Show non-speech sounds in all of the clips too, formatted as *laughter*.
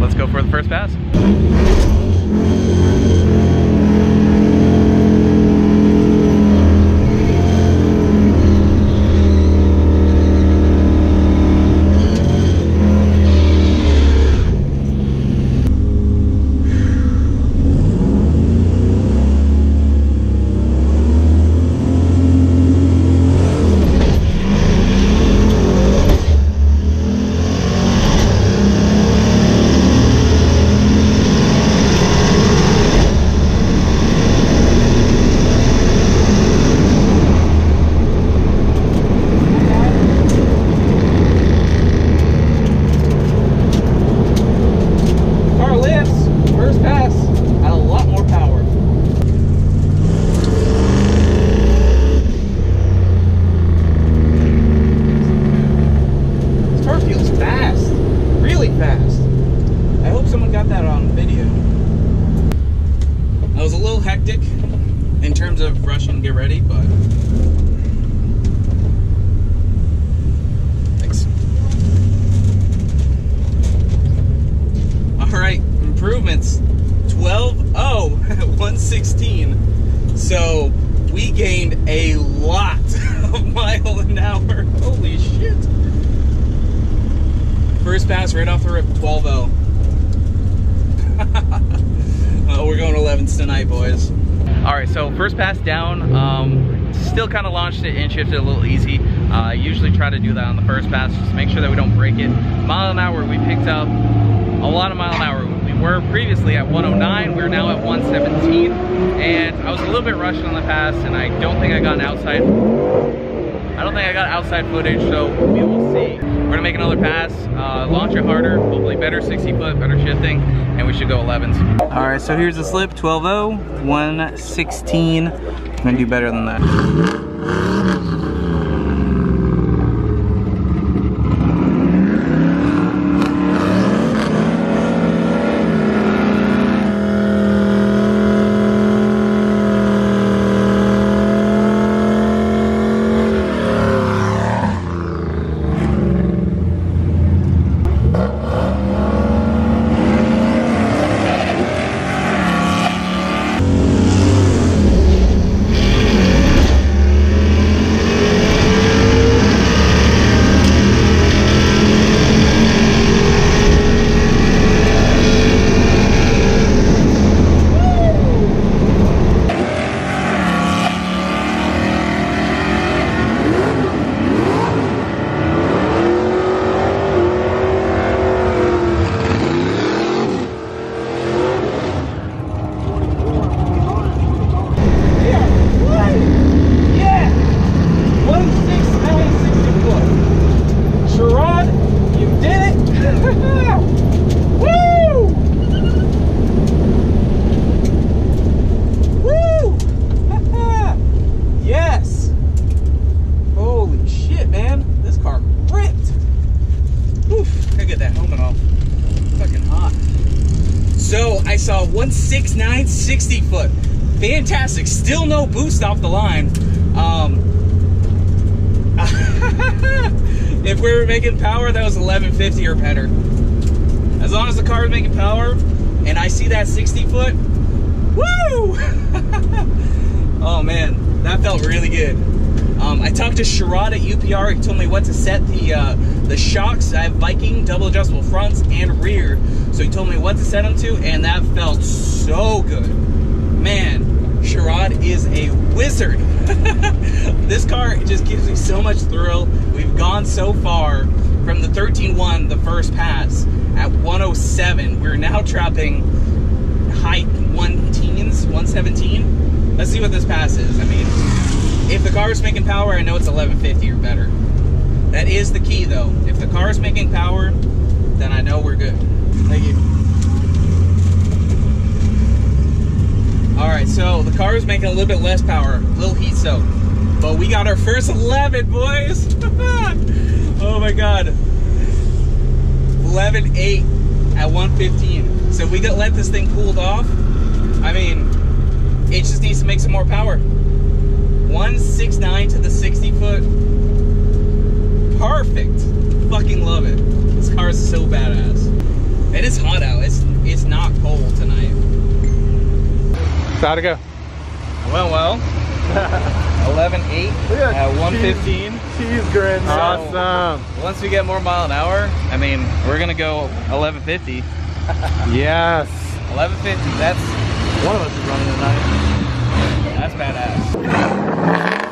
Let's go for the first pass. Car lifts, first pass, had a lot more power. This car feels fast, really fast. I hope someone got that on video. I was a little hectic in terms of rush and get ready, but thanks. All right, improvements. 12 oh 116. So we gained a lot *laughs* of mile an hour. Holy shit. First pass right off the rip, 12 0. *laughs* oh, we're going 11s tonight, boys. All right, so first pass down. Um, still kind of launched it and shifted a little easy. Uh, I usually try to do that on the first pass, just make sure that we don't break it. Mile an hour, we picked up a lot of mile an hour. We were previously at 109, we're now at 117, and I was a little bit rushed on the pass, and I don't think I got an outside. I don't think I got outside footage, so we will see. We're gonna make another pass, uh, launch it harder, hopefully better 60 foot, better shifting, and we should go 11s. All right, so here's the slip, 12.0, 116. I'm gonna do better than that. Yeah! 16964. Sharad, you did it! Woo! Woo! yes! Holy shit, man. This car ripped. Oof, gotta get that helmet off. Fucking hot. So I saw 169 60 foot. Fantastic. Still no boost off the line. Um, *laughs* if we were making power, that was 1150 or better. As long as the car is making power and I see that 60 foot, woo! *laughs* oh man, that felt really good. Um, I talked to Sharad at UPR. He told me what to set the uh, the shocks. I have Viking double adjustable fronts and rear, so he told me what to set them to, and that felt so good. Man, Sharad is a wizard. *laughs* this car just gives me so much thrill. We've gone so far from the 13-1, the first pass, at 107. We're now trapping high one teens, 117. Let's see what this pass is. I mean, if the car is making power, I know it's 1150 or better. That is the key though. If the car is making power, then I know we're good. Thank you. All right, so the car is making a little bit less power, a little heat soak, but we got our first 11, boys. *laughs* oh my God. 11, 8 at 115. So we could let this thing cooled off, I mean, it just needs to make some more power. 169 to the 60 foot. Perfect. Fucking love it. This car is so badass. It is hot out. It's it's not cold tonight. So how'd it go? It went well. *laughs* 11.8 Look at at that 115. Cheese grin. Awesome. Once we get more mile an hour, I mean, we're gonna go 1150. Yes. 1150, that's, One of us is running tonight. that's badass.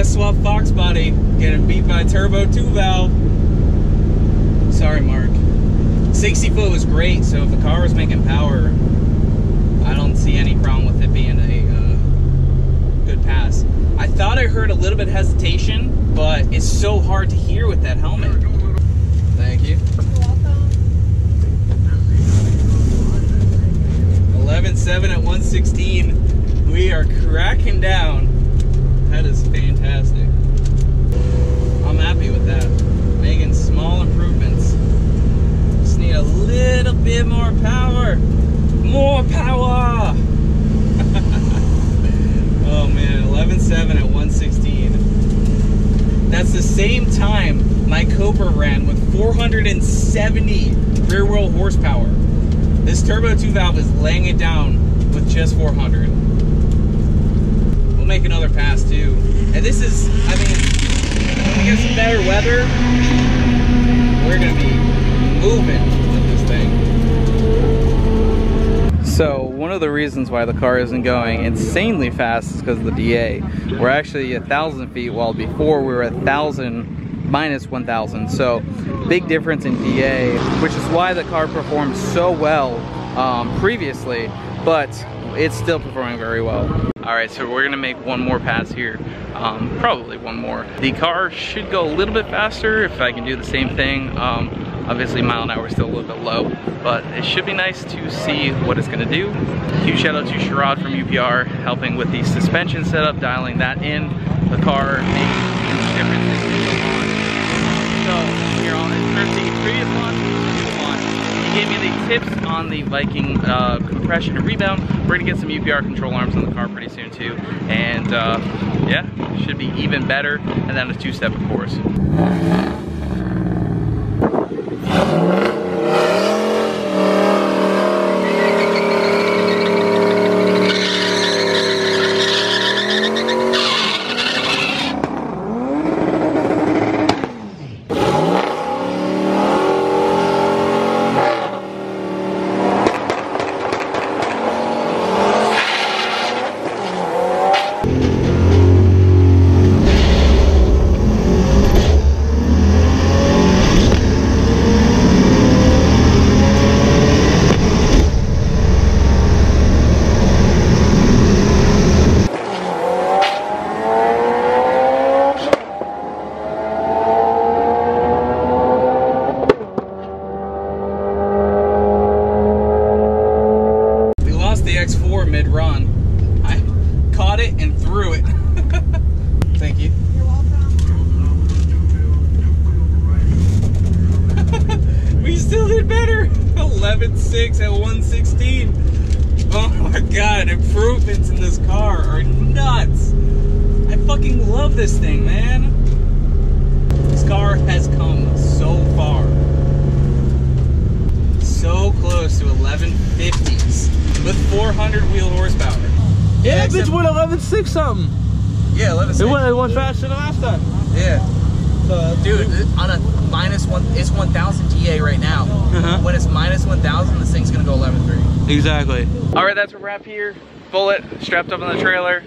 LS swap Fox body, getting beat by turbo two valve. Sorry, Mark. 60 foot was great, so if the car was making power, I don't see any problem with it being a uh, good pass. I thought I heard a little bit hesitation, but it's so hard to hear with that helmet. Thank you. 11.7 at 116. We are cracking down. That is fantastic. Happy with that. Making small improvements. Just need a little bit more power. More power! *laughs* oh man, 11.7 at 116. That's the same time my Cobra ran with 470 rear wheel horsepower. This turbo 2 valve is laying it down with just 400 we'll make another pass too. And this is, I mean, we get some better weather, we're gonna be moving with this thing. So one of the reasons why the car isn't going insanely fast is because of the DA. We're actually a thousand feet, while before we were a thousand minus 1,000. So big difference in DA, which is why the car performed so well um, previously, but it's still performing very well. All right, so we're gonna make one more pass here. Um, probably one more. The car should go a little bit faster if I can do the same thing. Um, obviously mile an hour is still a little bit low, but it should be nice to see what it's gonna do. Huge shout out to Sharad from UPR, helping with the suspension setup, dialing that in. The car makes a huge difference. So on previous one, gave me the tips on the Viking uh, compression and rebound. We're gonna get some UPR control arms on the car pretty soon too. And uh, yeah, should be even better. And then a two-step of course. We lost the X4 mid-run. I caught it and threw it. Thank you. You're welcome. We still did better. 11.6 at 116. Oh my god, improvements in this car are nuts. I fucking love this thing, man. This car has come so far. So close to 1150s with 400 wheel horsepower. Yeah, that bitch went 11.6 something. Yeah, 11 It went, it went faster than last time. Yeah. So, Dude, on a minus one, it's 1,000 DA right now. Uh-huh. When it's minus 1,000, this thing's gonna go 11.3. exactly. All right, that's a wrap here. Bullitt strapped up on the trailer,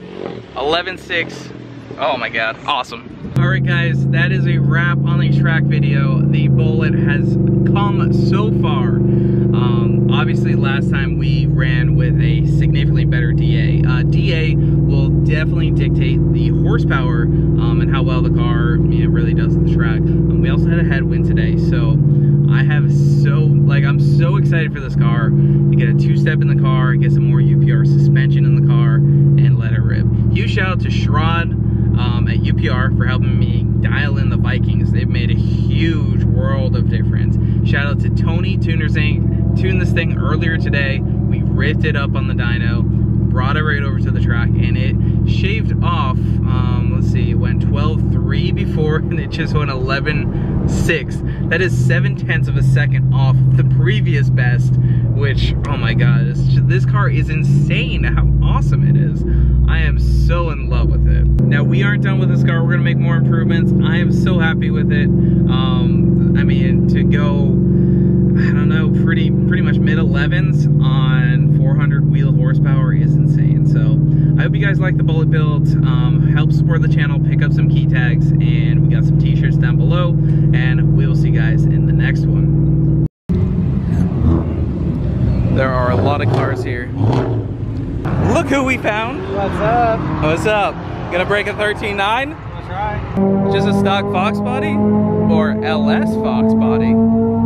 11.6. Oh my God, awesome. All right, guys, that is a wrap on the track video. The Bullitt has come so far. Um, obviously, last time we ran with a significantly better DA. Uh, DA definitely dictate the horsepower um, and how well the car you know, really does on the track. Um, we also had a headwind today, so I have so, like, I'm so excited for this car to get a two-step in the car, get some more UPR suspension in the car, and let it rip. Huge shout out to Sharad um, at UPR for helping me dial in the Vikings. They've made a huge world of difference. Shout out to Tony Tuners Inc. Tuned this thing earlier today. We ripped it up on the dyno, brought it right over to the track, and it shaved off, um, let's see, it went 12.3 before, *laughs* and it just went 11.6. That is 7 tenths of a second off the previous best, which, oh my god, this, this car is insane how awesome it is. I am so in love with it. Now, we aren't done with this car. We're to make more improvements. I am so happy with it. Um, I mean, to go, pretty pretty much mid 11s on 400 wheel horsepower is insane. So I hope you guys like the Bullitt build. Um, help support the channel, pick up some key tags, and we got some t-shirts down below. And we will see you guys in the next one. There are a lot of cars here. Look who we found. What's up? What's up? Gonna break a 13.9? That's right. Just a stock Fox body? Or LS Fox body?